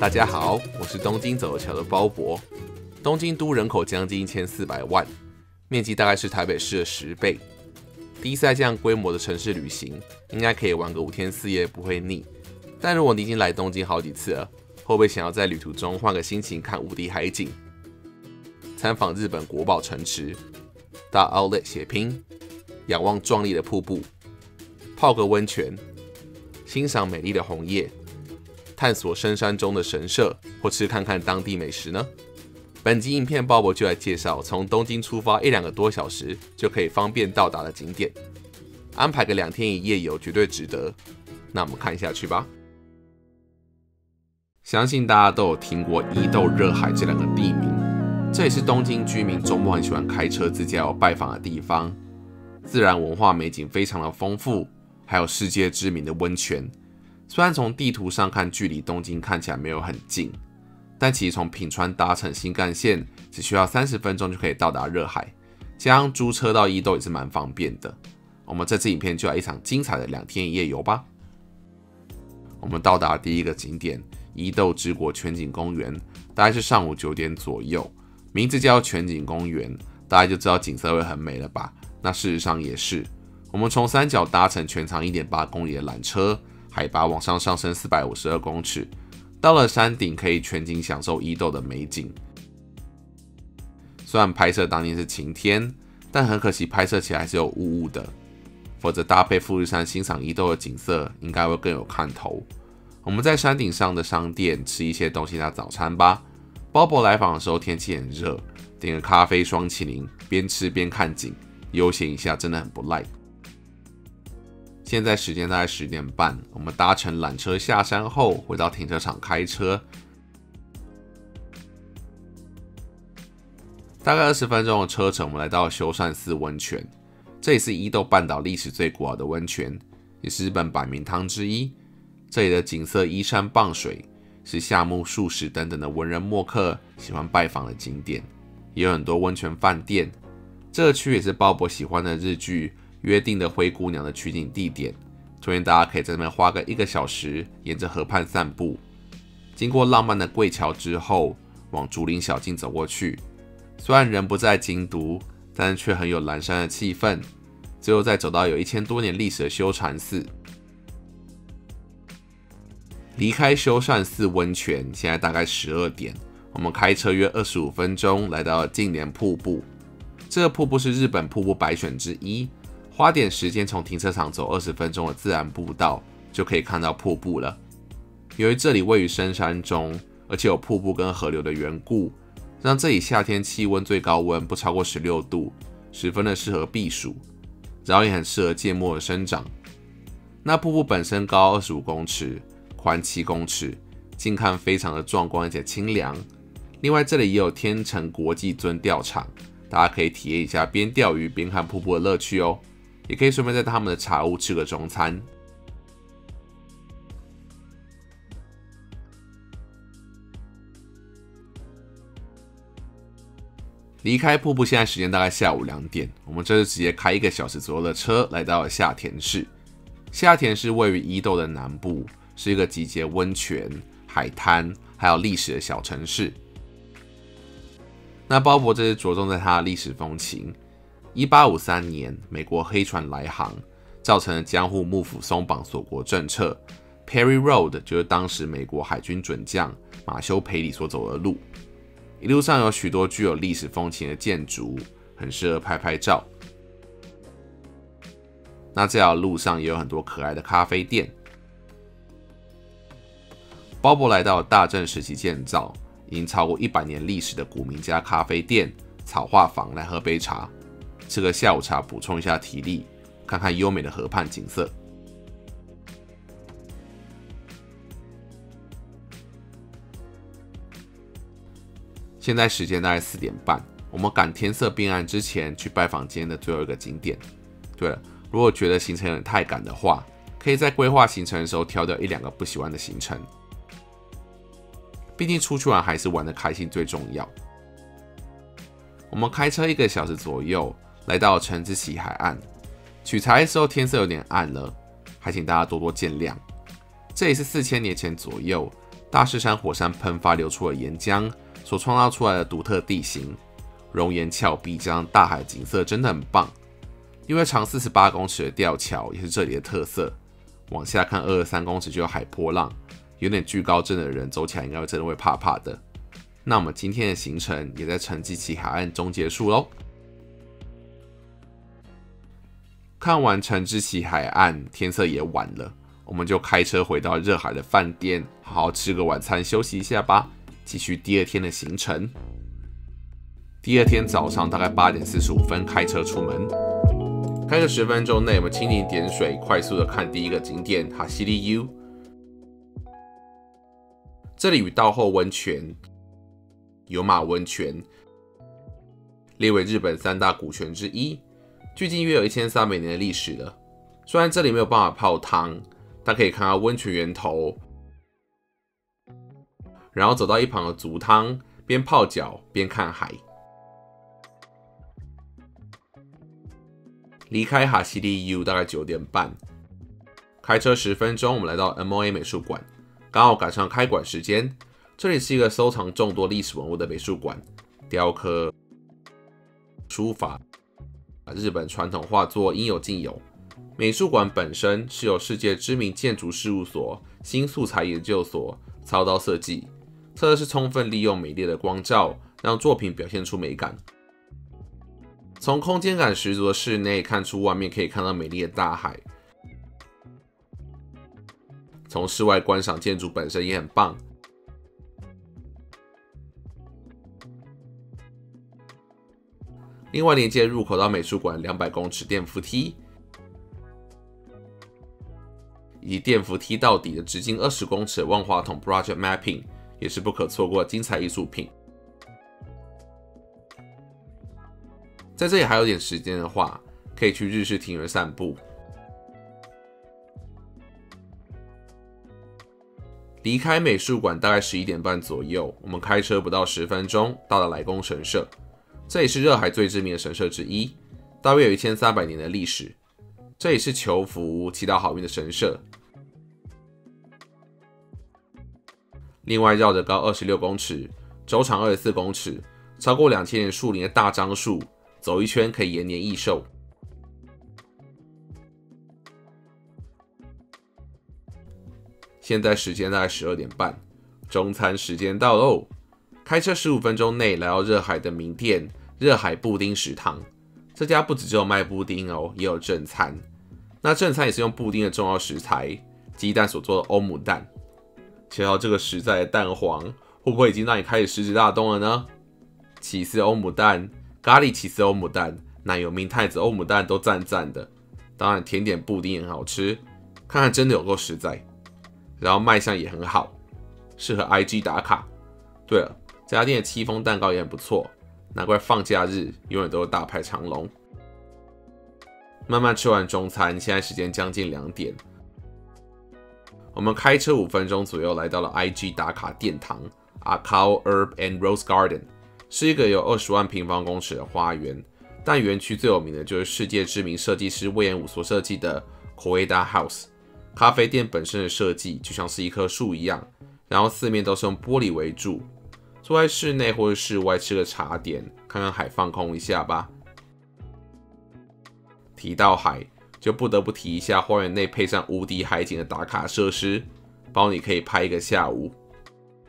大家好，我是东京走桥的包博。东京都人口将近一千四百万，面积大概是台北市的十倍。第一次在这样规模的城市旅行，应该可以玩个五天四夜不会腻。但如果你已经来东京好几次了，会不会想要在旅途中换个心情，看无敌海景，参访日本国宝城池，到 Outlet 血拼，仰望壮丽的瀑布，泡个温泉，欣赏美丽的红叶？探索深山中的神社，或吃看看当地美食呢？本集影片鲍勃就来介绍从东京出发一两个多小时就可以方便到达的景点，安排个两天一夜游绝对值得。那我们看下去吧。相信大家都有听过伊豆热海这两个地名，这也是东京居民周末很喜欢开车自驾游拜访的地方。自然文化美景非常的丰富，还有世界知名的温泉。虽然从地图上看，距离东京看起来没有很近，但其实从品川搭乘新干线只需要三十分钟就可以到达热海，加上租车到伊豆也是蛮方便的。我们这次影片就来一场精彩的两天一夜游吧。我们到达第一个景点伊豆之国全景公园，大概是上午九点左右，名字叫全景公园，大家就知道景色会很美了吧？那事实上也是。我们从三角搭乘全长一点八公里的缆车。海拔往上上升四百五十二公尺，到了山顶可以全景享受伊豆的美景。虽然拍摄当天是晴天，但很可惜拍摄起来是有雾雾的。否则搭配富士山欣赏伊豆的景色，应该会更有看头。我们在山顶上的商店吃一些东西当早餐吧。鲍勃来访的时候天气很热，点个咖啡双麒麟，边吃边看景，悠闲一下真的很不赖。现在时间大概十点半，我们搭乘缆车下山后，回到停车场开车，大概二十分钟的车程，我们来到修善寺温泉。这里是伊豆半岛历史最古老的温泉，也是日本百名汤之一。这里的景色依山傍水，是夏目漱石等等的文人墨客喜欢拜访的景点，也有很多温泉饭店。这个区也是鲍勃喜欢的日剧。约定的灰姑娘的取景地点，推荐大家可以在那边花个一个小时，沿着河畔散步，经过浪漫的桂桥之后，往竹林小径走过去。虽然人不在京都，但却很有蓝山的气氛。最后再走到有一千多年历史的修禅寺，离开修善寺温泉，现在大概十二点，我们开车约二十五分钟来到了净莲瀑布。这个瀑布是日本瀑布百选之一。花点时间从停车场走二十分钟的自然步道，就可以看到瀑布了。由于这里位于深山中，而且有瀑布跟河流的缘故，让这里夏天气温最高温不超过十六度，十分的适合避暑，然后也很适合芥末的生长。那瀑布本身高二十五公尺，宽七公尺，近看非常的壮观而且清凉。另外这里也有天成国际尊钓场，大家可以体验一下边钓鱼边看瀑布的乐趣哦。也可以顺便在他们的茶屋吃个中餐。离开瀑布，现在时间大概下午两点。我们这次直接开一个小时左右的车，来到了下田市。下田市位于伊豆的南部，是一个集结温泉、海滩还有历史的小城市。那鲍勃这是着重在他的历史风情。一八五三年，美国黑船来航，造成了江户幕府松绑锁国政策。Perry Road 就是当时美国海军准将马修·培里所走的路。一路上有许多具有历史风情的建筑，很适合拍拍照。那这条路上也有很多可爱的咖啡店。鲍勃来到大正时期建造、已经超过一百年历史的古名家咖啡店草画坊来喝杯茶。吃个下午茶，补充一下体力，看看优美的河畔景色。现在时间大概四点半，我们赶天色变暗之前去拜访今天的最后一个景点。对了，如果觉得行程有点太赶的话，可以在规划行程的时候挑掉一两个不喜欢的行程。毕竟出去玩还是玩的开心最重要。我们开车一个小时左右。来到橙子崎海岸，取材的时候天色有点暗了，还请大家多多见谅。这也是四千年前左右大势山火山喷发流出的岩浆所创造出来的独特地形，熔岩峭壁加上大海景色真的很棒。因为长四十八公尺的吊桥也是这里的特色，往下看二十三公尺就有海波浪，有点惧高症的人走起来应该会真的会怕怕的。那我们今天的行程也在沉积崎海岸中结束喽。看完沉之崎海岸，天色也晚了，我们就开车回到热海的饭店，好好吃个晚餐，休息一下吧。继续第二天的行程。第二天早上大概八点四十五分开车出门，开个十分钟内，我们蜻蜓点水，快速的看第一个景点哈西利 U。这里与道后温泉。有马温泉列为日本三大古泉之一，距今约有一千三百年的历史了。虽然这里没有办法泡汤，但可以看到温泉源头，然后走到一旁的足汤，边泡脚边看海。离开哈西利 U 大概九点半，开车十分钟，我们来到 MOA 美术馆，刚好赶上开馆时间。这里是一个收藏众多历史文物的美术馆，雕刻、书法、日本传统画作应有尽有。美术馆本身是由世界知名建筑事务所新素材研究所操刀设计，特色是充分利用美丽的光照，让作品表现出美感。从空间感十足的室内看出外面可以看到美丽的大海，从室外观赏建筑本身也很棒。另外，连接入口到美术馆两百公尺电扶梯，以及电扶梯到底的直径二十公尺万花筒 Project Mapping，也是不可错过的精彩艺术品。在这里还有点时间的话，可以去日式庭园散步。离开美术馆大概十一点半左右，我们开车不到十分钟到了来宫神社。这也是热海最知名的神社之一，大约有一千三百年的历史。这也是求福、祈祷好运的神社。另外，绕着高二十六公尺、周长二十四公尺、超过两千年树龄的大樟树，走一圈可以延年益寿。现在时间大概十二点半，中餐时间到喽！开车十五分钟内来到热海的名店。热海布丁食堂，这家不只有卖布丁哦，也有正餐。那正餐也是用布丁的重要食材鸡蛋所做的欧姆蛋。切到这个实在的蛋黄，会不会已经让你开始食指大动了呢？起司欧姆蛋、咖喱起司欧姆蛋、奶油明太子欧姆蛋都赞赞的。当然，甜点布丁也很好吃，看看真的有够实在。然后卖相也很好，适合 IG 打卡。对了，这家店的戚风蛋糕也很不错。难怪放假日永远都是大排长龙。慢慢吃完中餐，现在时间将近两点，我们开车五分钟左右来到了 IG 打卡殿堂 Akao Herb and Rose Garden，是一个有二十万平方公尺的花园。但园区最有名的就是世界知名设计师魏延武所设计的 Koeda House。咖啡店本身的设计就像是一棵树一样，然后四面都是用玻璃围住。坐在室内或者室外吃个茶点，看看海，放空一下吧。提到海，就不得不提一下花园内配上无敌海景的打卡设施，包你可以拍一个下午。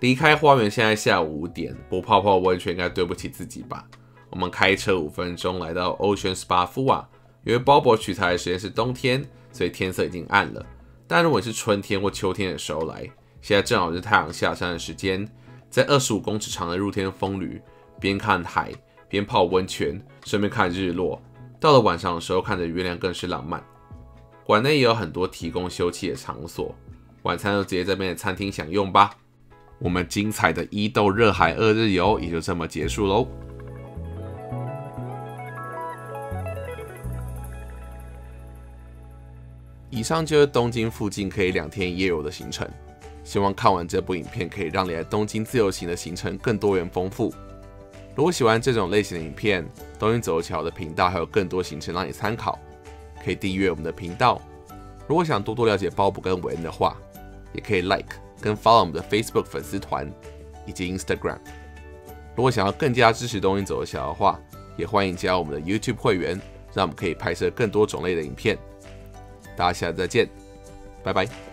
离开花园，现在下午五点，不泡泡温泉应该对不起自己吧。我们开车五分钟来到 Ocean Spa Fua，因为鲍勃取材的时间是冬天，所以天色已经暗了。但如果是春天或秋天的时候来，现在正好是太阳下山的时间。在二十五公尺长的露天风旅，边看海边泡温泉，顺便看日落。到了晚上的时候，看着月亮更是浪漫。馆内也有很多提供休憩的场所，晚餐就直接在边的餐厅享用吧。我们精彩的伊豆热海二日游也就这么结束喽。以上就是东京附近可以两天一夜游的行程。希望看完这部影片，可以让你来东京自由行的行程更多元丰富。如果喜欢这种类型的影片，东京走桥的频道还有更多行程让你参考。可以订阅我们的频道。如果想多多了解鲍勃跟韦恩的话，也可以 like 跟 follow 我们的 Facebook 粉丝团以及 Instagram。如果想要更加支持东京走的小的话，也欢迎加入我们的 YouTube 会员，让我们可以拍摄更多种类的影片。大家下次再见，拜拜。